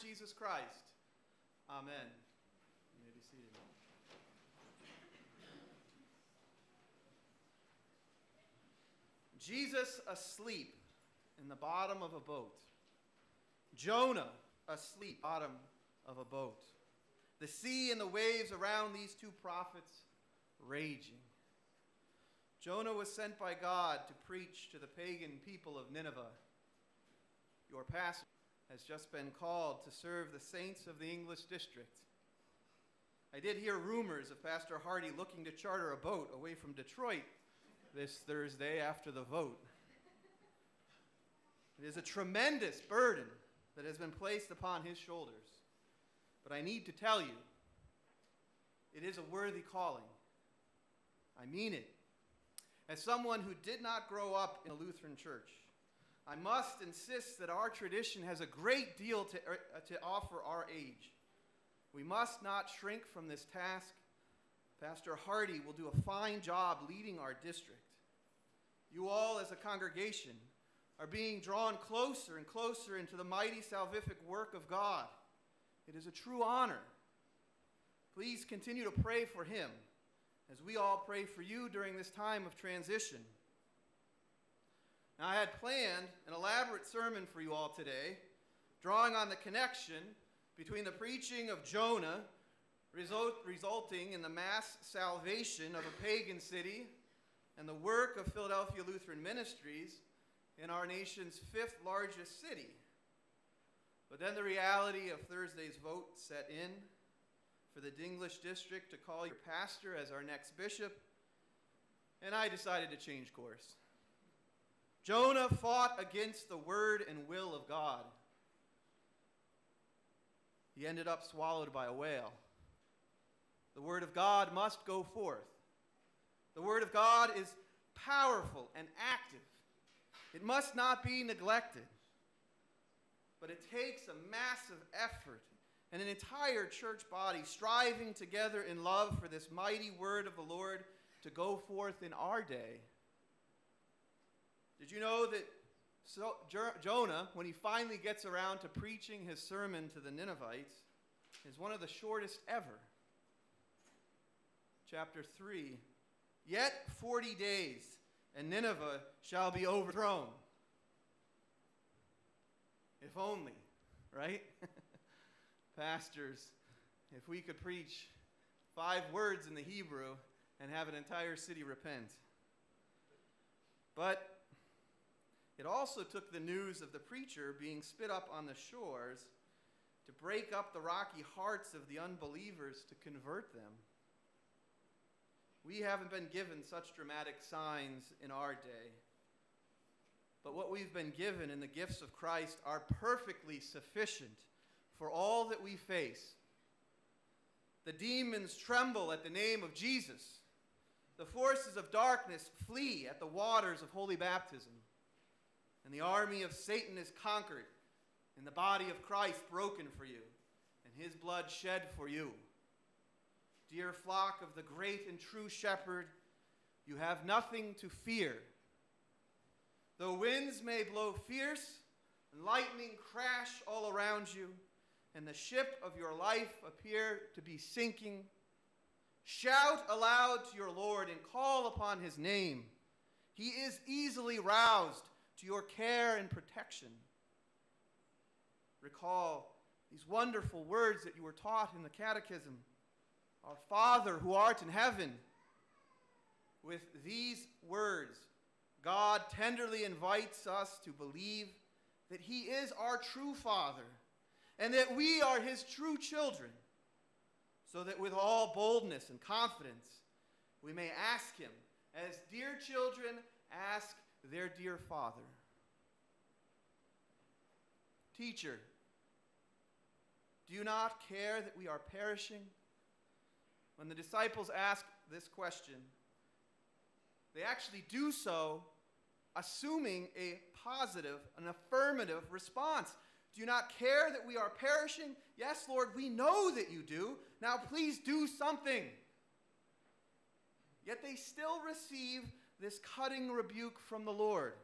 Jesus Christ. Amen. You may be seated. Jesus asleep in the bottom of a boat. Jonah asleep bottom of a boat. The sea and the waves around these two prophets raging. Jonah was sent by God to preach to the pagan people of Nineveh. Your pastor has just been called to serve the saints of the English district. I did hear rumors of Pastor Hardy looking to charter a boat away from Detroit this Thursday after the vote. It is a tremendous burden that has been placed upon his shoulders. But I need to tell you, it is a worthy calling. I mean it. As someone who did not grow up in a Lutheran church, I must insist that our tradition has a great deal to, uh, to offer our age. We must not shrink from this task. Pastor Hardy will do a fine job leading our district. You all, as a congregation, are being drawn closer and closer into the mighty salvific work of God. It is a true honor. Please continue to pray for him as we all pray for you during this time of transition. Now, I had planned an elaborate sermon for you all today, drawing on the connection between the preaching of Jonah, result, resulting in the mass salvation of a pagan city, and the work of Philadelphia Lutheran Ministries in our nation's fifth largest city. But then the reality of Thursday's vote set in for the English district to call your pastor as our next bishop, and I decided to change course. Jonah fought against the word and will of God. He ended up swallowed by a whale. The word of God must go forth. The word of God is powerful and active. It must not be neglected. But it takes a massive effort and an entire church body striving together in love for this mighty word of the Lord to go forth in our day. Did you know that so, Jonah, when he finally gets around to preaching his sermon to the Ninevites, is one of the shortest ever? Chapter 3 Yet 40 days, and Nineveh shall be overthrown. If only, right? Pastors, if we could preach five words in the Hebrew and have an entire city repent. But it also took the news of the preacher being spit up on the shores to break up the rocky hearts of the unbelievers to convert them. We haven't been given such dramatic signs in our day. But what we've been given in the gifts of Christ are perfectly sufficient for all that we face. The demons tremble at the name of Jesus. The forces of darkness flee at the waters of holy baptism. And the army of Satan is conquered and the body of Christ broken for you and his blood shed for you. Dear flock of the great and true shepherd, you have nothing to fear. Though winds may blow fierce and lightning crash all around you, and the ship of your life appear to be sinking, shout aloud to your Lord and call upon his name. He is easily roused to your care and protection. Recall these wonderful words that you were taught in the Catechism our Father who art in heaven. With these words, God tenderly invites us to believe that He is our true Father and that we are His true children, so that with all boldness and confidence we may ask Him, as dear children ask their dear Father. Teacher, do you not care that we are perishing? when the disciples ask this question, they actually do so assuming a positive, an affirmative response. Do you not care that we are perishing? Yes, Lord, we know that you do. Now please do something. Yet they still receive this cutting rebuke from the Lord.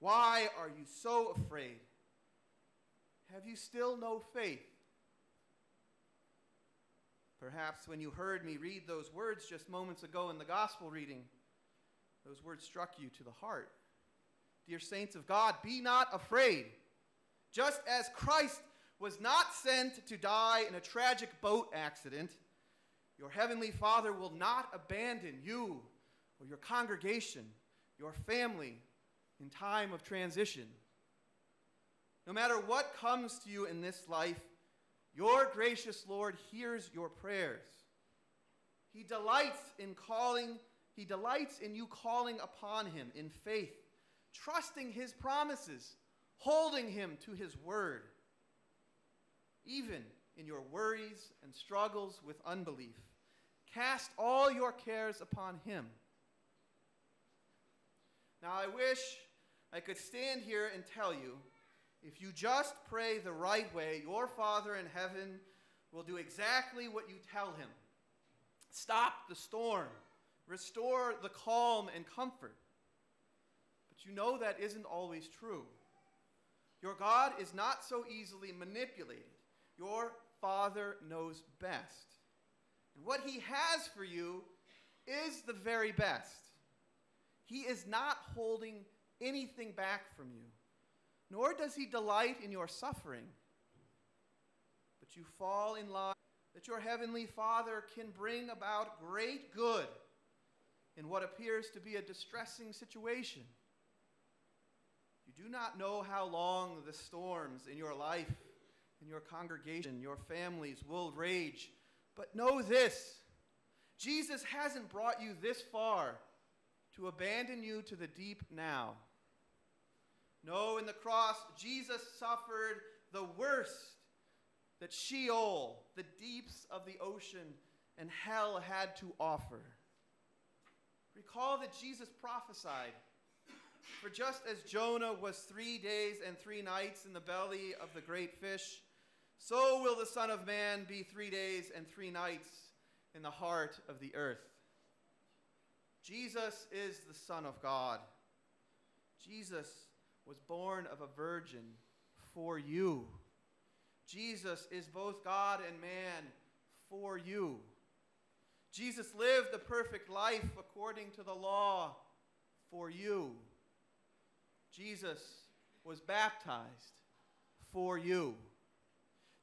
Why are you so afraid? Have you still no faith? Perhaps when you heard me read those words just moments ago in the gospel reading, those words struck you to the heart. Dear saints of God, be not afraid. Just as Christ was not sent to die in a tragic boat accident, your heavenly Father will not abandon you or your congregation, your family in time of transition. No matter what comes to you in this life, your gracious Lord hears your prayers. He delights in calling, he delights in you calling upon him in faith, trusting his promises, holding him to his word. Even in your worries and struggles with unbelief, cast all your cares upon him. Now, I wish I could stand here and tell you if you just pray the right way, your Father in heaven will do exactly what you tell him. Stop the storm, restore the calm and comfort. But you know that isn't always true. Your God is not so easily manipulated. Your Father knows best. And what He has for you is the very best. He is not holding anything back from you nor does he delight in your suffering. But you fall in line that your heavenly Father can bring about great good in what appears to be a distressing situation. You do not know how long the storms in your life, in your congregation, your families will rage, but know this Jesus hasn't brought you this far to abandon you to the deep now. No, in the cross, Jesus suffered the worst that Sheol, the deeps of the ocean, and hell had to offer. Recall that Jesus prophesied For just as Jonah was three days and three nights in the belly of the great fish, so will the Son of Man be three days and three nights in the heart of the earth. Jesus is the Son of God. Jesus was born of a virgin for you. Jesus is both God and man for you. Jesus lived the perfect life according to the law for you. Jesus was baptized for you.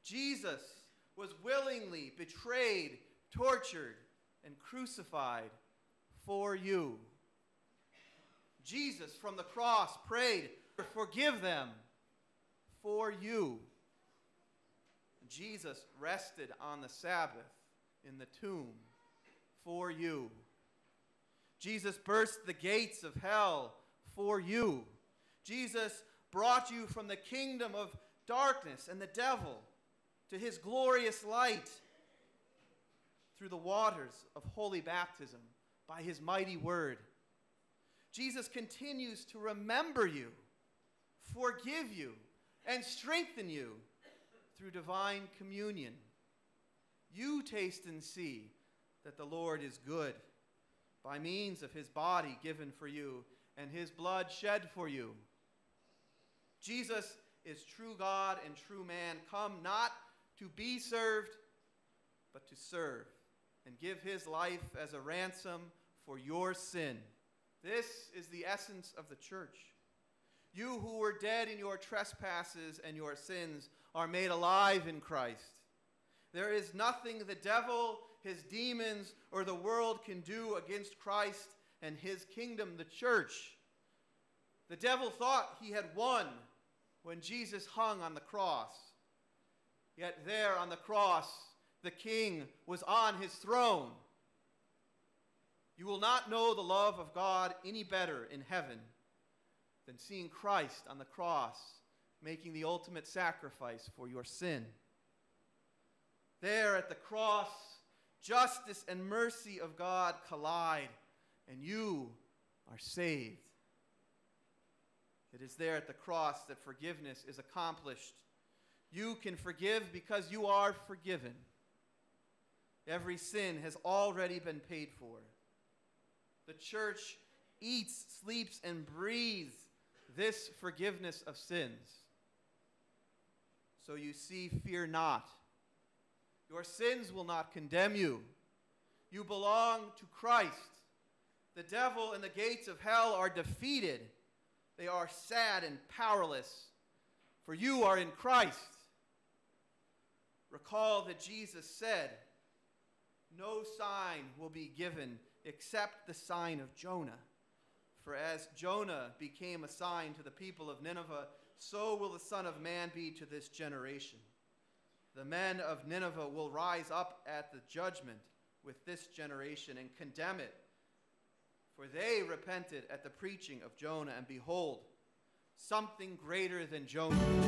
Jesus was willingly betrayed, tortured, and crucified for you. Jesus from the cross prayed, forgive them for you. Jesus rested on the Sabbath in the tomb for you. Jesus burst the gates of hell for you. Jesus brought you from the kingdom of darkness and the devil to his glorious light through the waters of holy baptism by his mighty word. Jesus continues to remember you forgive you, and strengthen you through divine communion. You taste and see that the Lord is good by means of his body given for you and his blood shed for you. Jesus is true God and true man, come not to be served, but to serve and give his life as a ransom for your sin. This is the essence of the church. You who were dead in your trespasses and your sins are made alive in Christ. There is nothing the devil, his demons, or the world can do against Christ and his kingdom, the church. The devil thought he had won when Jesus hung on the cross. Yet there on the cross, the king was on his throne. You will not know the love of God any better in heaven than seeing Christ on the cross making the ultimate sacrifice for your sin. There at the cross, justice and mercy of God collide, and you are saved. It is there at the cross that forgiveness is accomplished. You can forgive because you are forgiven. Every sin has already been paid for. The church eats, sleeps, and breathes this forgiveness of sins. So you see, fear not. Your sins will not condemn you. You belong to Christ. The devil and the gates of hell are defeated. They are sad and powerless, for you are in Christ. Recall that Jesus said, No sign will be given except the sign of Jonah. For as Jonah became a sign to the people of Nineveh, so will the Son of Man be to this generation. The men of Nineveh will rise up at the judgment with this generation and condemn it. For they repented at the preaching of Jonah, and behold, something greater than Jonah